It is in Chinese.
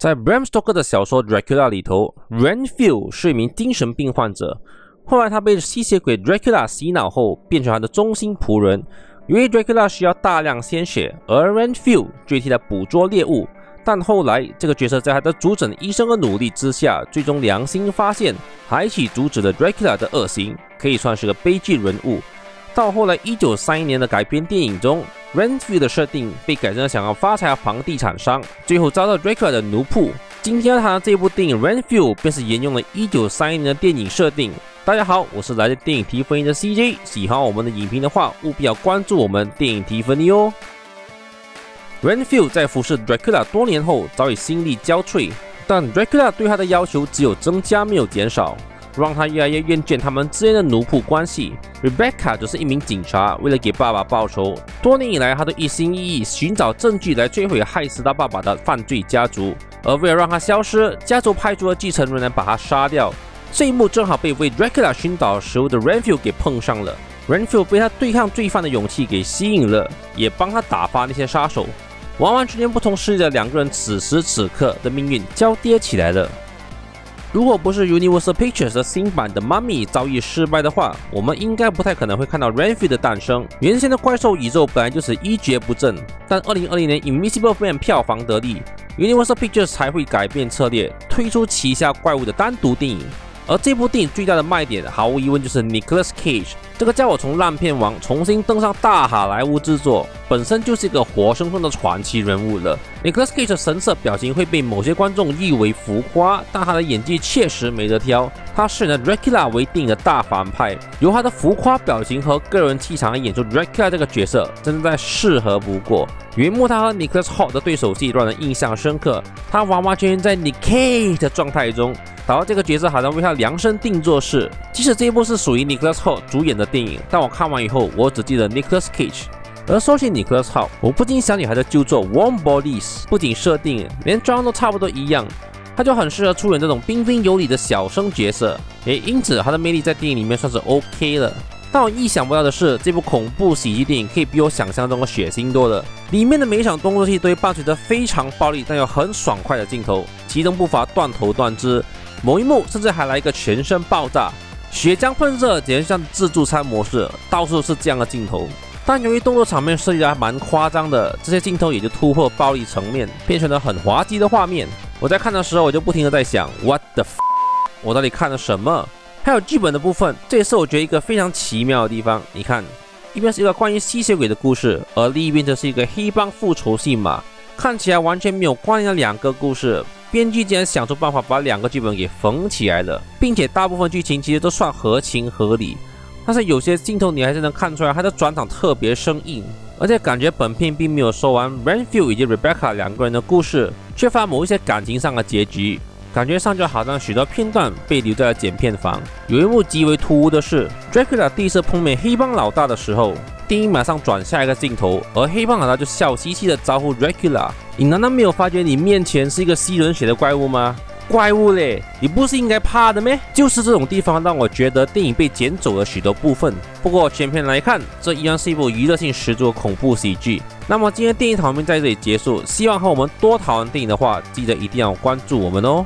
在 Bram Stoker 的小说《Dracula》里头，Renfield 是一名精神病患者。后来他被吸血鬼 Dracula 洗脑后，变成他的忠心仆人。由于 Dracula 需要大量鲜血，而 Renfield 就替他捕捉猎物。但后来这个角色在他的主诊医生的努力之下，最终良心发现，还一起阻止了 Dracula 的恶行，可以算是个悲剧人物。到后来，一九三一年的改编电影中。Renfield 的设定被改成了想要发财的房地产商，最后遭到 Dracula 的奴仆。今天要谈的这部电影 Renfield 便是沿用了1931年的电影设定。大家好，我是来自电影提分的 CJ，喜欢我们的影评的话，务必要关注我们电影提分哦。Renfield 在服侍 Dracula 多年后，早已心力交瘁，但 Dracula 对他的要求只有增加，没有减少。让他越来越厌倦他们之间的奴仆关系。Rebecca 则是一名警察，为了给爸爸报仇，多年以来他都一心一意寻找证据来摧毁害死他爸爸的犯罪家族。而为了让他消失，家族派出了继承人来把他杀掉。这一幕正好被为 Dracula 寻找食物的 Renfield 给碰上了。Renfield 被他对抗罪犯的勇气给吸引了，也帮他打发那些杀手。完完全全不同世界的两个人，此时此刻的命运交叠起来了。如果不是 Universal Pictures 的新版的《Mummy》遭遇失败的话，我们应该不太可能会看到 Renfi 的诞生。原先的怪兽宇宙本来就是一蹶不振，但2020年 Invisible Man 票房得利，Universal Pictures 才会改变策略，推出旗下怪物的单独电影。而这部电影最大的卖点，毫无疑问就是 Nicholas Cage 这个家伙从烂片王重新登上大好莱坞制作，本身就是一个活生生的传奇人物了。Nicholas Cage 的神色表情会被某些观众誉为浮夸，但他的演技确实没得挑。他饰演的 Dracula 为电影的大反派，由他的浮夸表情和个人气场演出 Dracula 这个角色，真的再适合不过。原幕他和 Nicholas Hoult 的对手戏让人印象深刻，他完完全全在 Nick Cage 的状态中。找到这个角色好像为他量身定做似。即使这一部是属于 Nicholas Hoult 主演的电影，但我看完以后，我只记得 Nicholas Cage。而说起 Nicholas Hall，我不禁想起他的旧作《Warm Bodies》，不仅设定连妆都差不多一样，他就很适合出演这种彬彬有礼的小生角色，也因此他的魅力在电影里面算是 OK 了。但我意想不到的是，这部恐怖喜剧电影可以比我想象中的血腥多了。里面的每一场动作戏都会伴随着非常暴力但又很爽快的镜头，其中不乏断头断肢。某一幕甚至还来一个全身爆炸，血浆喷射，简直像自助餐模式，到处是这样的镜头。但由于动作场面设计的还蛮夸张的，这些镜头也就突破暴力层面，变成了很滑稽的画面。我在看的时候，我就不停的在想，What the？F 我到底看了什么？还有剧本的部分，这也是我觉得一个非常奇妙的地方。你看，一边是一个关于吸血鬼的故事，而另一边则是一个黑帮复仇戏码，看起来完全没有关联的两个故事。编剧竟然想出办法把两个剧本给缝起来了，并且大部分剧情其实都算合情合理，但是有些镜头你还是能看出来它的转场特别生硬，而且感觉本片并没有说完 Renfield 以及 Rebecca 两个人的故事，缺乏某一些感情上的结局，感觉上就好像许多片段被留在了剪片房。有一幕极为突兀的是，Dracula 第一次碰面黑帮老大的时候。电影马上转下一个镜头，而黑帮老大就笑嘻嘻的招呼 Dracula：“ 你难道没有发觉你面前是一个吸人血的怪物吗？怪物嘞，你不是应该怕的吗？”就是这种地方让我觉得电影被捡走了许多部分。不过全片来看，这依然是一部娱乐性十足的恐怖喜剧。那么今天电影讨论在这里结束，希望和我们多讨论电影的话，记得一定要关注我们哦。